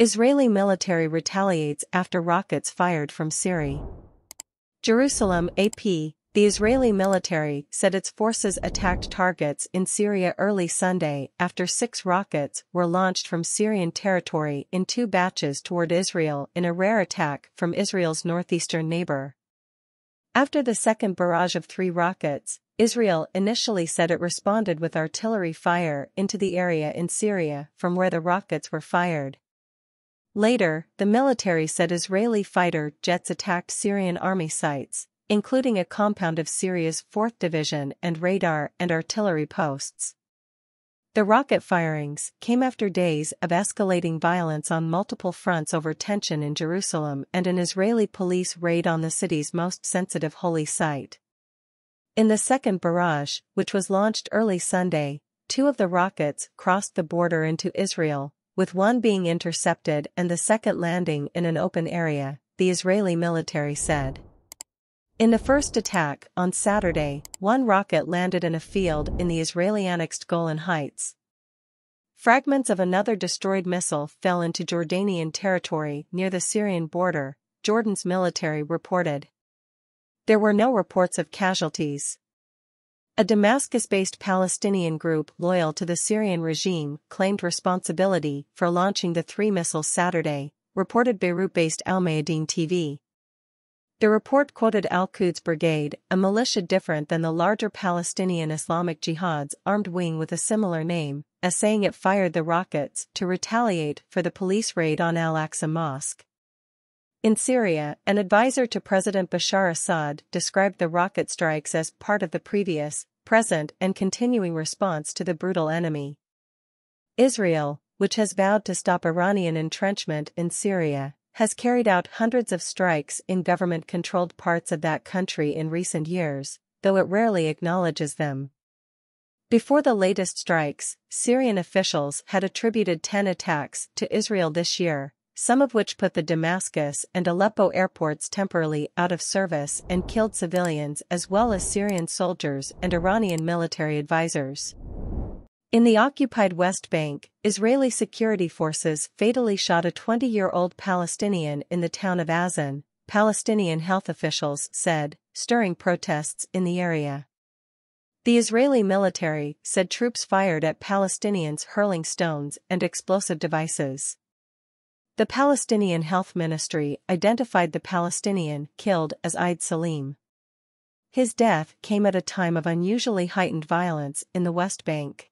Israeli military retaliates after rockets fired from Syria. Jerusalem AP, the Israeli military said its forces attacked targets in Syria early Sunday after six rockets were launched from Syrian territory in two batches toward Israel in a rare attack from Israel's northeastern neighbor. After the second barrage of three rockets, Israel initially said it responded with artillery fire into the area in Syria from where the rockets were fired. Later, the military said Israeli fighter jets attacked Syrian army sites, including a compound of Syria's 4th Division and radar and artillery posts. The rocket firings came after days of escalating violence on multiple fronts over tension in Jerusalem and an Israeli police raid on the city's most sensitive holy site. In the second barrage, which was launched early Sunday, two of the rockets crossed the border into Israel, with one being intercepted and the second landing in an open area, the Israeli military said. In the first attack, on Saturday, one rocket landed in a field in the Israeli-annexed Golan Heights. Fragments of another destroyed missile fell into Jordanian territory near the Syrian border, Jordan's military reported. There were no reports of casualties. A Damascus-based Palestinian group loyal to the Syrian regime claimed responsibility for launching the three missiles Saturday, reported Beirut-based Al Mayadeen TV. The report quoted Al-Quds Brigade, a militia different than the larger Palestinian Islamic Jihad's armed wing with a similar name, as saying it fired the rockets to retaliate for the police raid on Al-Aqsa Mosque. In Syria, an advisor to President Bashar Assad described the rocket strikes as part of the previous, present and continuing response to the brutal enemy. Israel, which has vowed to stop Iranian entrenchment in Syria, has carried out hundreds of strikes in government-controlled parts of that country in recent years, though it rarely acknowledges them. Before the latest strikes, Syrian officials had attributed 10 attacks to Israel this year, some of which put the Damascus and Aleppo airports temporarily out of service and killed civilians as well as Syrian soldiers and Iranian military advisors. In the occupied West Bank, Israeli security forces fatally shot a 20-year-old Palestinian in the town of Azan, Palestinian health officials said, stirring protests in the area. The Israeli military said troops fired at Palestinians hurling stones and explosive devices. The Palestinian Health Ministry identified the Palestinian killed as Eid Salim. His death came at a time of unusually heightened violence in the West Bank.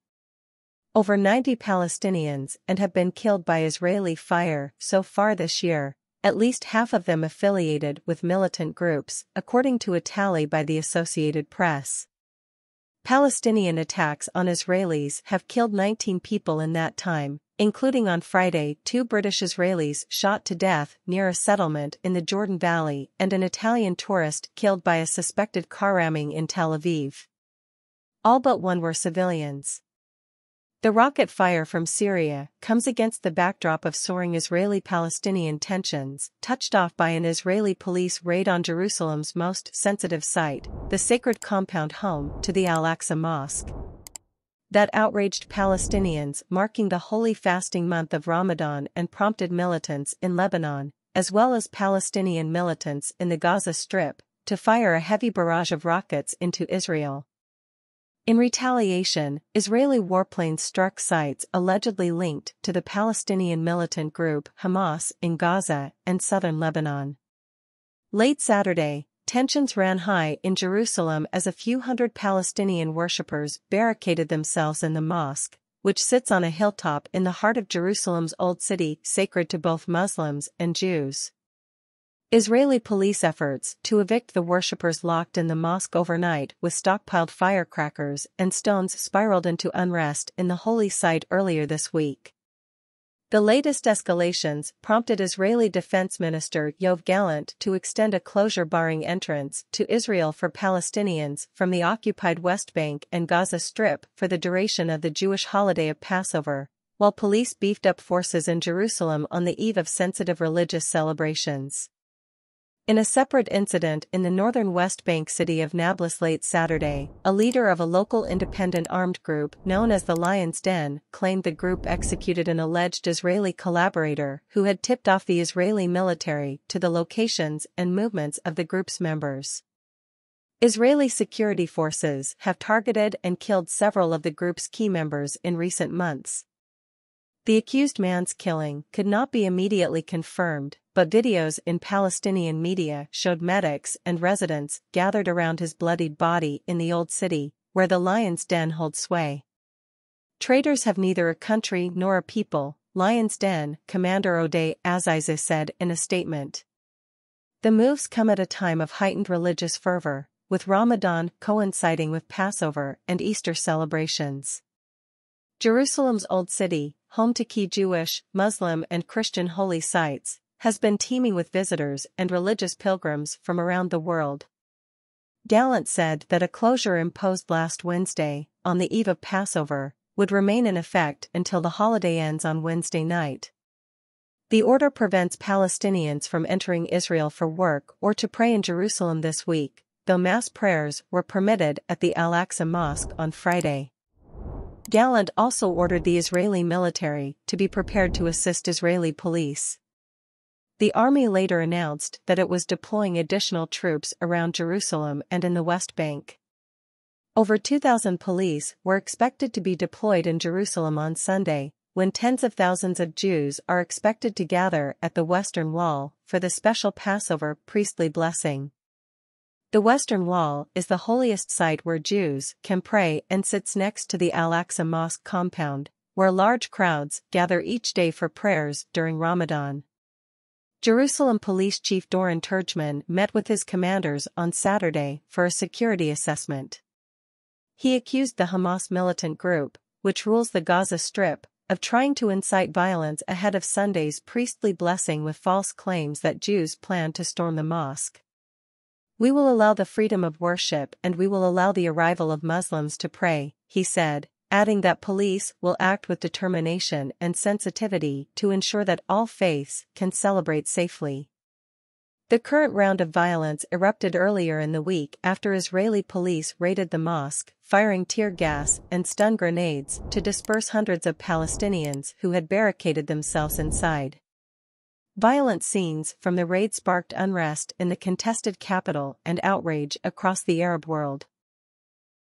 Over 90 Palestinians and have been killed by Israeli fire so far this year, at least half of them affiliated with militant groups, according to a tally by the Associated Press. Palestinian attacks on Israelis have killed 19 people in that time, including on Friday two British Israelis shot to death near a settlement in the Jordan Valley and an Italian tourist killed by a suspected car ramming in Tel Aviv. All but one were civilians. The rocket fire from Syria comes against the backdrop of soaring Israeli-Palestinian tensions, touched off by an Israeli police raid on Jerusalem's most sensitive site, the sacred compound home to the Al-Aqsa Mosque that outraged Palestinians marking the holy fasting month of Ramadan and prompted militants in Lebanon, as well as Palestinian militants in the Gaza Strip, to fire a heavy barrage of rockets into Israel. In retaliation, Israeli warplanes struck sites allegedly linked to the Palestinian militant group Hamas in Gaza and southern Lebanon. Late Saturday, Tensions ran high in Jerusalem as a few hundred Palestinian worshippers barricaded themselves in the mosque, which sits on a hilltop in the heart of Jerusalem's Old City sacred to both Muslims and Jews. Israeli police efforts to evict the worshippers locked in the mosque overnight with stockpiled firecrackers and stones spiraled into unrest in the holy site earlier this week. The latest escalations prompted Israeli Defense Minister Yoav Gallant to extend a closure barring entrance to Israel for Palestinians from the occupied West Bank and Gaza Strip for the duration of the Jewish holiday of Passover, while police beefed up forces in Jerusalem on the eve of sensitive religious celebrations. In a separate incident in the northern West Bank city of Nablus late Saturday, a leader of a local independent armed group known as the Lion's Den claimed the group executed an alleged Israeli collaborator who had tipped off the Israeli military to the locations and movements of the group's members. Israeli security forces have targeted and killed several of the group's key members in recent months. The accused man's killing could not be immediately confirmed, but videos in Palestinian media showed medics and residents gathered around his bloodied body in the Old City, where the Lion's Den holds sway. Traitors have neither a country nor a people, Lion's Den, Commander Odeh Aziza said in a statement. The moves come at a time of heightened religious fervor, with Ramadan coinciding with Passover and Easter celebrations. Jerusalem's Old City, home to key Jewish, Muslim and Christian holy sites, has been teeming with visitors and religious pilgrims from around the world. Gallant said that a closure imposed last Wednesday, on the eve of Passover, would remain in effect until the holiday ends on Wednesday night. The order prevents Palestinians from entering Israel for work or to pray in Jerusalem this week, though mass prayers were permitted at the Al-Aqsa Mosque on Friday. Gallant also ordered the Israeli military to be prepared to assist Israeli police. The army later announced that it was deploying additional troops around Jerusalem and in the West Bank. Over 2,000 police were expected to be deployed in Jerusalem on Sunday, when tens of thousands of Jews are expected to gather at the Western Wall for the special Passover priestly blessing. The Western Wall is the holiest site where Jews can pray and sits next to the Al-Aqsa Mosque compound, where large crowds gather each day for prayers during Ramadan. Jerusalem Police Chief Doron Turgeman met with his commanders on Saturday for a security assessment. He accused the Hamas militant group, which rules the Gaza Strip, of trying to incite violence ahead of Sunday's priestly blessing with false claims that Jews plan to storm the mosque. We will allow the freedom of worship and we will allow the arrival of Muslims to pray, he said, adding that police will act with determination and sensitivity to ensure that all faiths can celebrate safely. The current round of violence erupted earlier in the week after Israeli police raided the mosque, firing tear gas and stun grenades to disperse hundreds of Palestinians who had barricaded themselves inside. Violent scenes from the raid sparked unrest in the contested capital and outrage across the Arab world.